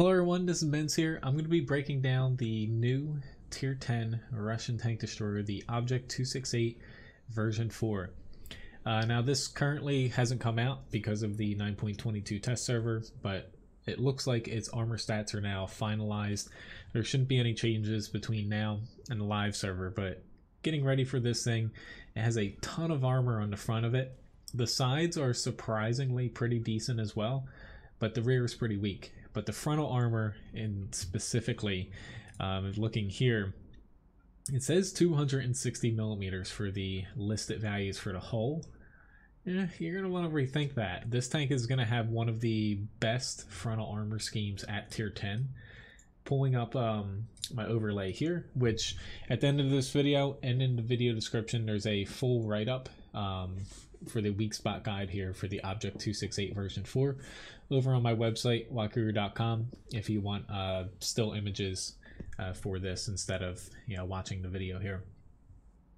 Hello everyone, this is Menz here. I'm going to be breaking down the new Tier 10 Russian tank destroyer, the Object 268 version 4. Uh, now this currently hasn't come out because of the 9.22 test server, but it looks like its armor stats are now finalized. There shouldn't be any changes between now and the live server, but getting ready for this thing, it has a ton of armor on the front of it. The sides are surprisingly pretty decent as well, but the rear is pretty weak but the frontal armor and specifically um, looking here it says 260 millimeters for the listed values for the hull yeah, you're going to want to rethink that. This tank is going to have one of the best frontal armor schemes at tier 10. Pulling up um, my overlay here, which at the end of this video and in the video description, there's a full write-up um, for the weak spot guide here for the Object 268 version 4 over on my website, wotguru.com, if you want uh, still images uh, for this instead of you know watching the video here.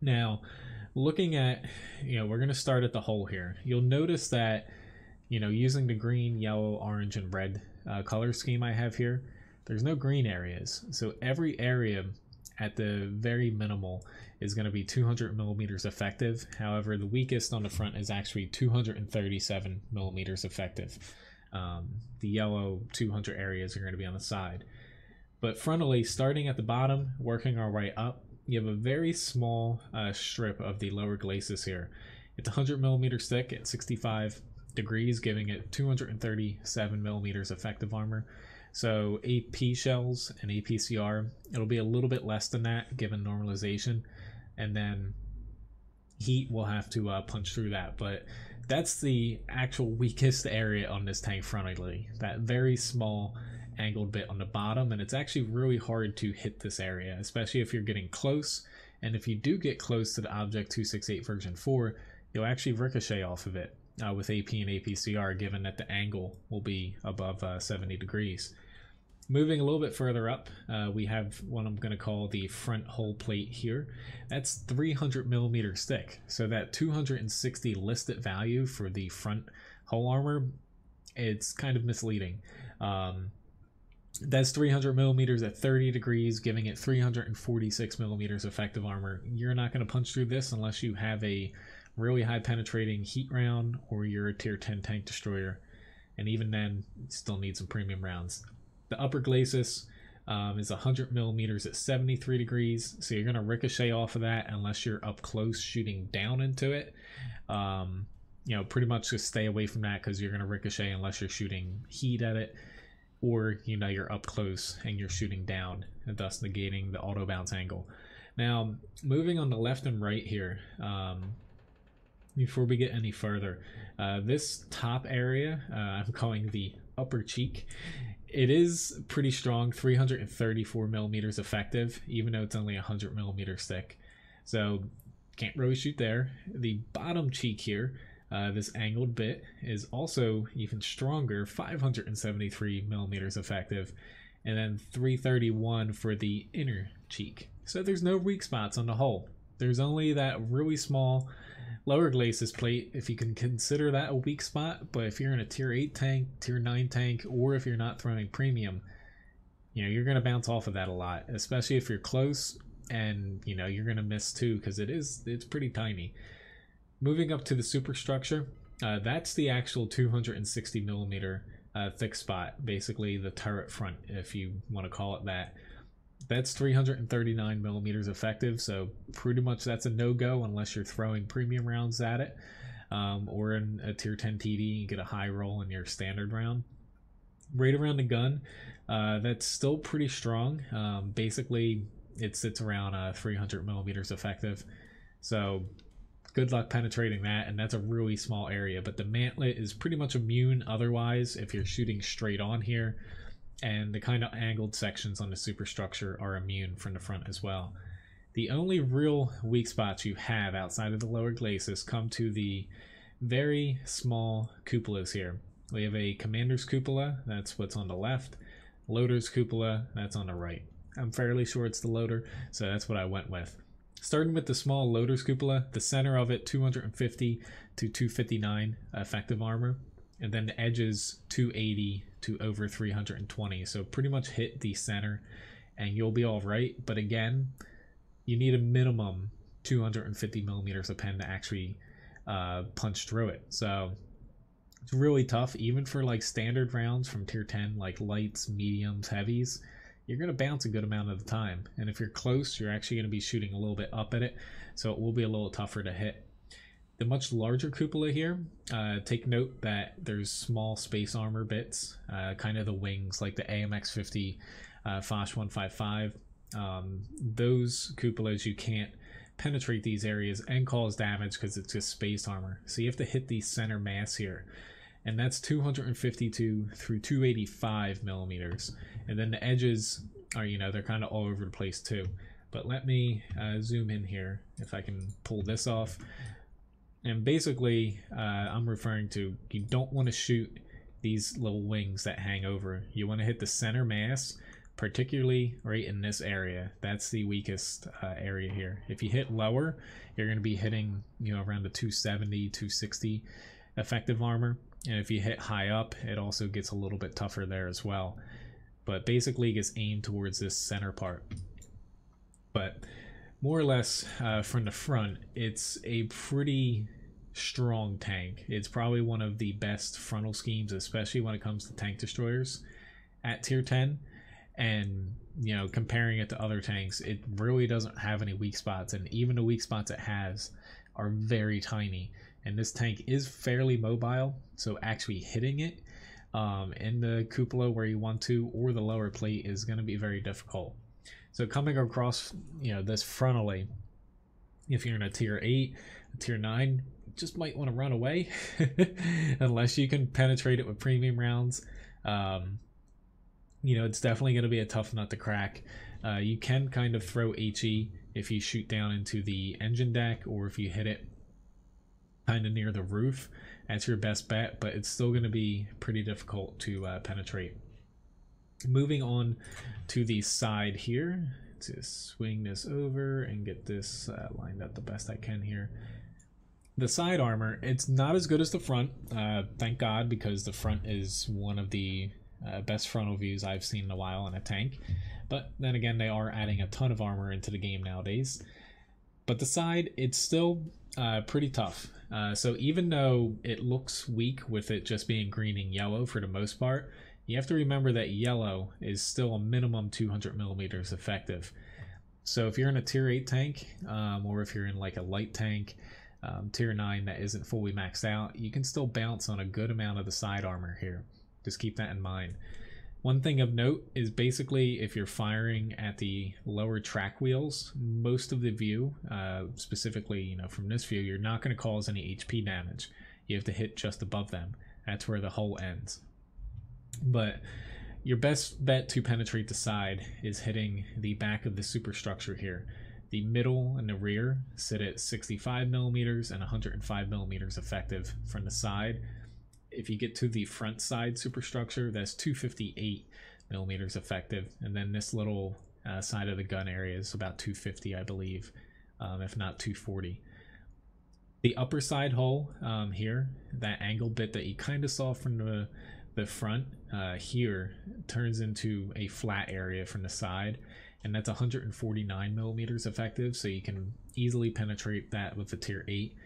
Now, looking at, you know, we're going to start at the hull here. You'll notice that, you know, using the green, yellow, orange, and red uh, color scheme I have here, there's no green areas. So every area at the very minimal is going to be 200 millimeters effective. However, the weakest on the front is actually 237 millimeters effective. Um, the yellow 200 areas are going to be on the side. But frontally, starting at the bottom, working our way up, you have a very small uh, strip of the lower glacis here. It's 100 millimeters thick at 65 degrees, giving it 237 millimeters effective armor. So AP shells and APCR, it'll be a little bit less than that given normalization. And then heat will have to uh, punch through that. But that's the actual weakest area on this tank frontally. That very small angled bit on the bottom. And it's actually really hard to hit this area, especially if you're getting close. And if you do get close to the Object 268 version 4, you'll actually ricochet off of it uh, with AP and APCR, given that the angle will be above uh, 70 degrees. Moving a little bit further up, uh, we have what I'm going to call the front hull plate here. That's 300 millimeters thick. So that 260 listed value for the front hull armor, it's kind of misleading. Um, that's 300 millimeters at 30 degrees, giving it 346 millimeters effective armor. You're not going to punch through this unless you have a really high penetrating heat round or you're a tier 10 tank destroyer. And even then, still need some premium rounds. The upper glacis um, is 100 millimeters at 73 degrees, so you're going to ricochet off of that unless you're up close shooting down into it. Um, you know, pretty much just stay away from that because you're going to ricochet unless you're shooting heat at it, or you know you're up close and you're shooting down, and thus negating the auto bounce angle. Now, moving on the left and right here, um, before we get any further, uh, this top area uh, I'm calling the upper cheek it is pretty strong 334 millimeters effective even though it's only 100 millimeters thick. So can't really shoot there. The bottom cheek here uh, this angled bit is also even stronger 573 millimeters effective and then 331 for the inner cheek. So there's no weak spots on the hull. There's only that really small lower glacis plate if you can consider that a weak spot but if you're in a tier 8 tank tier 9 tank or if you're not throwing premium you know you're going to bounce off of that a lot especially if you're close and you know you're going to miss too because it is it's pretty tiny. Moving up to the superstructure uh, that's the actual 260 millimeter uh, thick spot basically the turret front if you want to call it that that's 339 millimeters effective, so pretty much that's a no-go unless you're throwing premium rounds at it. Um, or in a tier 10 TD, you get a high roll in your standard round. Right around the gun, uh, that's still pretty strong. Um, basically, it sits around uh, 300 millimeters effective. So good luck penetrating that, and that's a really small area. But the mantlet is pretty much immune otherwise if you're shooting straight on here and the kind of angled sections on the superstructure are immune from the front as well. The only real weak spots you have outside of the lower glacis come to the very small cupolas here. We have a commander's cupola, that's what's on the left, loader's cupola, that's on the right. I'm fairly sure it's the loader, so that's what I went with. Starting with the small loader's cupola, the center of it 250 to 259 effective armor. and then the edges 280 to over 320. So pretty much hit the center and you'll be all right. But again, you need a minimum 250 millimeters of pen to actually uh, punch through it. So it's really tough, even for like standard rounds from tier 10, like lights, mediums, heavies. You're going to bounce a good amount of the time. And if you're close, you're actually going to be shooting a little bit up at it. So it will be a little tougher to hit. The much larger cupola here, uh, take note that there's small space armor bits, uh, kind of the wings like the AMX 50 uh, Foch 155. Um, those cupolas you can't penetrate these areas and cause damage because it's just space armor. So you have to hit the center mass here. And that's 252 through 285 millimeters. And then the edges are, you know, they're kind of all over the place too. But let me uh, zoom in here if I can pull this off. And basically, uh, I'm referring to you don't want to shoot these little wings that hang over. You want to hit the center mass, particularly right in this area. That's the weakest uh, area here. If you hit lower, you're going to be hitting, you know, around the 270, 260 effective armor. And if you hit high up, it also gets a little bit tougher there as well. But basically, it gets aimed towards this center part. But more or less uh, from the front, it's a pretty strong tank. It's probably one of the best frontal schemes, especially when it comes to tank destroyers at tier 10. And, you know, comparing it to other tanks, it really doesn't have any weak spots. And even the weak spots it has are very tiny. And this tank is fairly mobile, so actually hitting it um, in the cupola where you want to or the lower plate is going to be very difficult. So coming across, you know, this frontally, if you're in a tier 8, a tier 9, just might want to run away unless you can penetrate it with premium rounds. Um, you know, it's definitely going to be a tough nut to crack. Uh, you can kind of throw HE if you shoot down into the engine deck or if you hit it kind of near the roof. That's your best bet, but it's still going to be pretty difficult to uh, penetrate. Moving on to the side here, to swing this over and get this uh, lined up the best I can here. The side armor, it's not as good as the front, uh, thank God, because the front is one of the uh, best frontal views I've seen in a while in a tank. But then again, they are adding a ton of armor into the game nowadays. But the side, it's still uh, pretty tough. Uh, so even though it looks weak with it just being green and yellow for the most part, you have to remember that yellow is still a minimum 200 millimeters effective. So if you're in a tier 8 tank, um, or if you're in like a light tank, um, tier 9 that isn't fully maxed out, you can still bounce on a good amount of the side armor here. Just keep that in mind. One thing of note is basically if you're firing at the lower track wheels, most of the view, uh, specifically you know from this view, you're not going to cause any HP damage. You have to hit just above them. That's where the hull ends. But your best bet to penetrate the side is hitting the back of the superstructure here. The middle and the rear sit at 65 millimeters and 105 millimeters effective from the side. If you get to the front side superstructure, that's 258 millimeters effective. And then this little uh, side of the gun area is about 250, I believe, um, if not 240. The upper side hull um, here, that angle bit that you kind of saw from the the front uh, here turns into a flat area from the side and that's 149 millimeters effective so you can easily penetrate that with the tier 8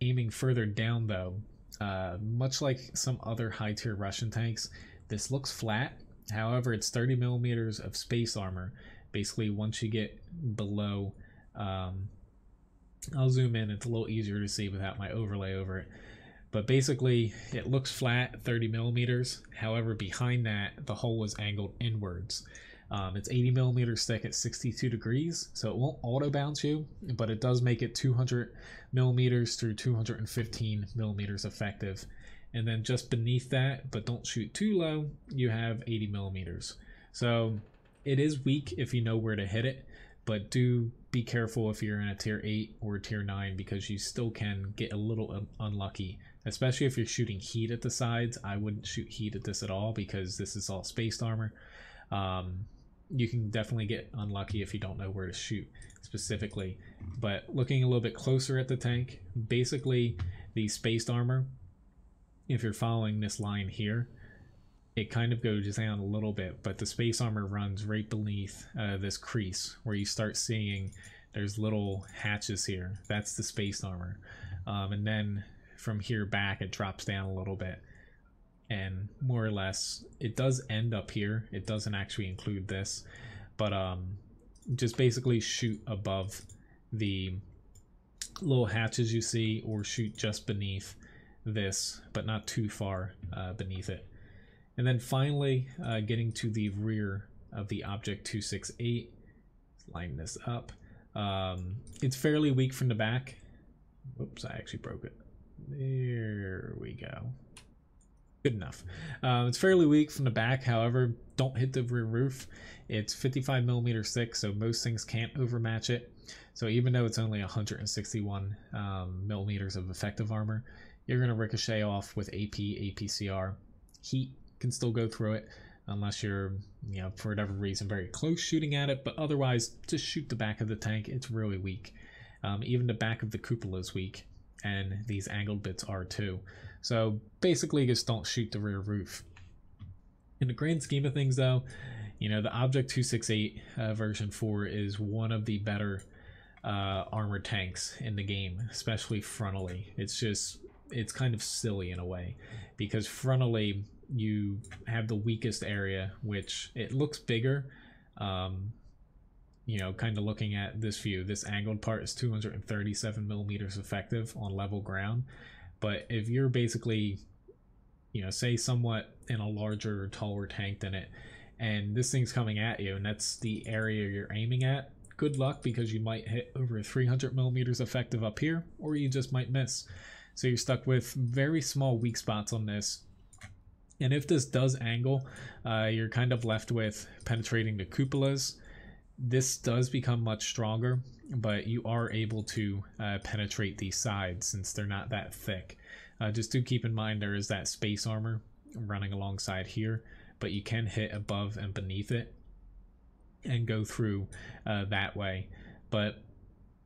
aiming further down though uh, much like some other high tier russian tanks this looks flat. However it's 30 millimeters of space armor basically once you get below um, i'll zoom in it's a little easier to see without my overlay over it but basically it looks flat 30 millimeters. However behind that the hull was angled inwards. Um, it's 80 millimeters thick at 62 degrees so it won't auto bounce you but it does make it 200 millimeters through 215 millimeters effective. And then just beneath that but don't shoot too low you have 80 millimeters. So it is weak if you know where to hit it but do be careful if you're in a tier 8 or tier 9 because you still can get a little un- unlucky especially if you're shooting heat at the sides. I wouldn't shoot heat at this at all because this is all spaced armor. Um, you can definitely get unlucky if you don't know where to shoot specifically. But looking a little bit closer at the tank, basically the spaced armor if you're following this line here, it kind of goes down a little bit, but the space armor runs right beneath uh, this crease where you start seeing there's little hatches here. That's the space armor. Um, and then from here back, it drops down a little bit. And more or less, it does end up here. It doesn't actually include this, but um, just basically shoot above the little hatches you see or shoot just beneath this, but not too far uh, beneath it. And then finally, uh, getting to the rear of the Object 268, let's line this up. Um, it's fairly weak from the back. Whoops, I actually broke it. There we go. Good enough. Uh, it's fairly weak from the back, however, don't hit the rear roof. It's 55 millimeters thick, so most things can't overmatch it. So even though it's only 161 um, millimeters of effective armor, you're going to ricochet off with AP, APCR. Heat can still go through it unless you're, you know, for whatever reason, very close shooting at it. But otherwise, just shoot the back of the tank. It's really weak. Um, even the back of the cupola is weak, and these angled bits are too. So basically, just don't shoot the rear roof. In the grand scheme of things, though, you know, the Object 268 uh, version 4 is one of the better uh, armored tanks in the game, especially frontally. It's just, it's kind of silly in a way because frontally you have the weakest area, which it looks bigger. Um, you know, kind of looking at this view, this angled part is 237 millimeters effective on level ground. But if you're basically, you know, say somewhat in a larger, taller tank than it, and this thing's coming at you, and that's the area you're aiming at, good luck because you might hit over 300 millimeters effective up here, or you just might miss. So you're stuck with very small weak spots on this and if this does angle, uh, you're kind of left with penetrating the cupolas. This does become much stronger, but you are able to uh, penetrate these sides since they're not that thick. Uh, just do keep in mind there is that space armor running alongside here, but you can hit above and beneath it and go through uh, that way. But,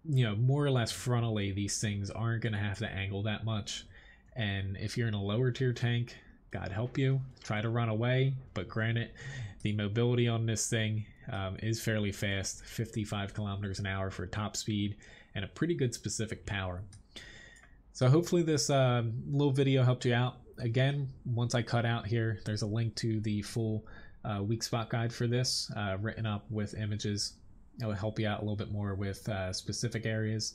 you know, more or less frontally, these things aren't going to have to angle that much. And if you're in a lower tier tank, God help you, try to run away. But granted, the mobility on this thing um, is fairly fast 55 kilometers an hour for top speed and a pretty good specific power. So hopefully this uh, little video helped you out. Again, once I cut out here, there's a link to the full uh, weak spot guide for this, uh, written up with images. It will help you out a little bit more with uh, specific areas.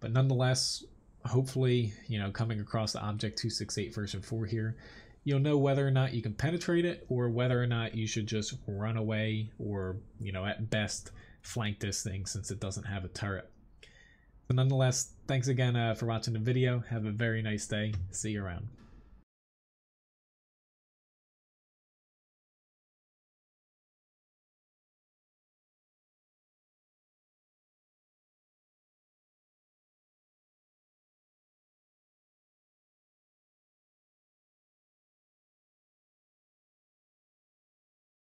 But nonetheless, hopefully, you know, coming across the Object 268 version 4 here, you'll know whether or not you can penetrate it or whether or not you should just run away or, you know, at best flank this thing since it doesn't have a turret. But nonetheless, thanks again uh, for watching the video. Have a very nice day. See you around.